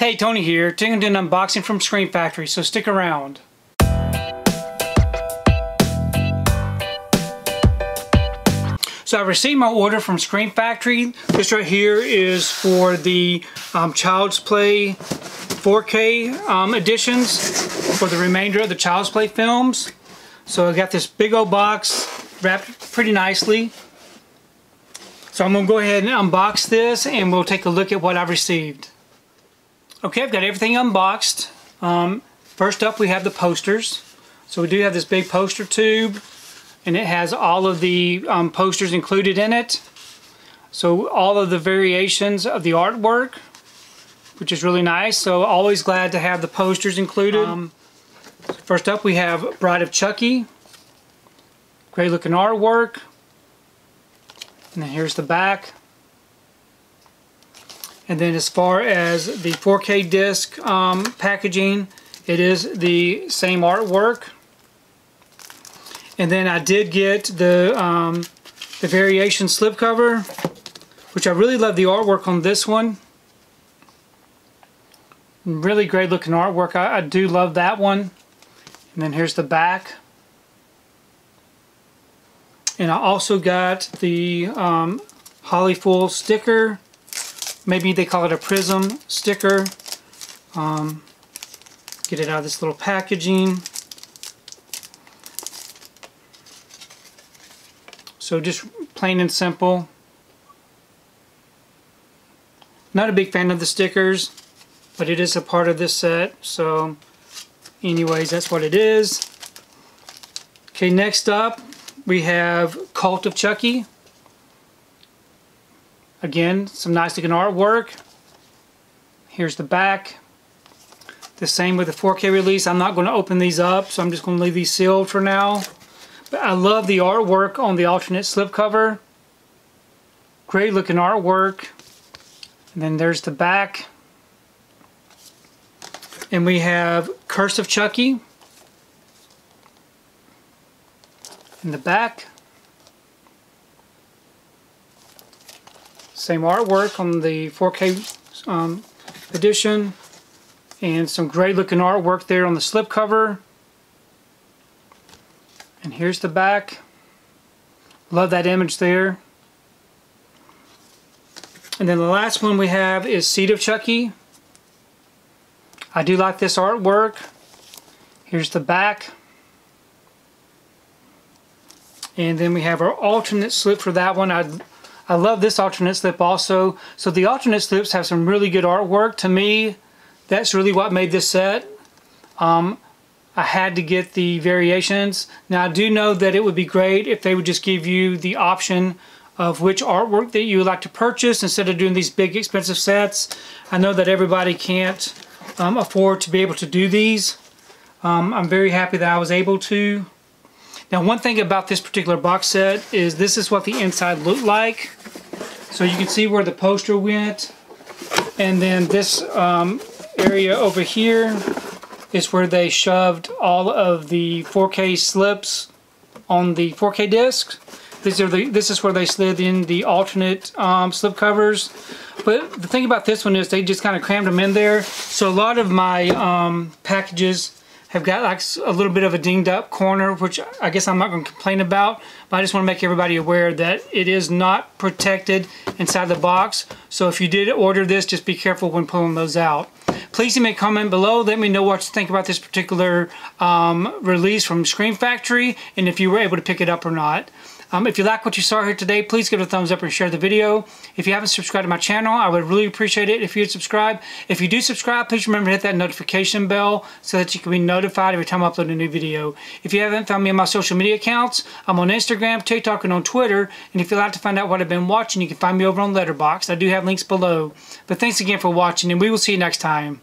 Hey, Tony here. Taking an unboxing from Scream Factory, so stick around. So I received my order from Scream Factory. This right here is for the um, Child's Play 4K um, editions for the remainder of the Child's Play films. So I got this big old box wrapped pretty nicely. So I'm going to go ahead and unbox this and we'll take a look at what I've received. Okay, I've got everything unboxed. Um, first up we have the posters. So we do have this big poster tube and it has all of the um, posters included in it. So all of the variations of the artwork, which is really nice. So always glad to have the posters included. Um, first up we have Bride of Chucky. Great looking artwork. And then here's the back. And then as far as the 4K disc um, packaging, it is the same artwork. And then I did get the, um, the variation slipcover, which I really love the artwork on this one. Really great looking artwork. I, I do love that one. And then here's the back. And I also got the um, holofoil sticker. Maybe they call it a prism sticker. Um, get it out of this little packaging. So just plain and simple. Not a big fan of the stickers, but it is a part of this set. So anyways, that's what it is. Okay, next up we have Cult of Chucky. Again, some nice looking artwork. Here's the back. The same with the 4K release. I'm not going to open these up, so I'm just going to leave these sealed for now. But I love the artwork on the alternate slipcover. Great looking artwork. And then there's the back. And we have Curse of Chucky. In the back. Same artwork on the 4K um, edition. And some great looking artwork there on the slipcover. And here's the back. Love that image there. And then the last one we have is Seed of Chucky. I do like this artwork. Here's the back. And then we have our alternate slip for that one. I, I love this alternate slip also. So the alternate slips have some really good artwork. To me, that's really what made this set. Um, I had to get the variations. Now I do know that it would be great if they would just give you the option of which artwork that you would like to purchase instead of doing these big expensive sets. I know that everybody can't um, afford to be able to do these. Um, I'm very happy that I was able to. Now one thing about this particular box set is this is what the inside looked like. So you can see where the poster went. And then this um, area over here is where they shoved all of the 4K slips on the 4K discs. These are the, this is where they slid in the alternate um, slip covers. But the thing about this one is they just kind of crammed them in there. So a lot of my um, packages have got like a little bit of a dinged up corner, which I guess I'm not going to complain about, but I just want to make everybody aware that it is not protected inside the box. So if you did order this, just be careful when pulling those out. Please leave me a comment below. Let me know what you think about this particular um, release from Scream Factory and if you were able to pick it up or not. Um, if you like what you saw here today, please give it a thumbs up and share the video. If you haven't subscribed to my channel, I would really appreciate it if you'd subscribe. If you do subscribe, please remember to hit that notification bell so that you can be notified every time I upload a new video. If you haven't found me on my social media accounts, I'm on Instagram, TikTok, and on Twitter. And if you'd like to find out what I've been watching, you can find me over on Letterboxd. I do have links below. But thanks again for watching, and we will see you next time.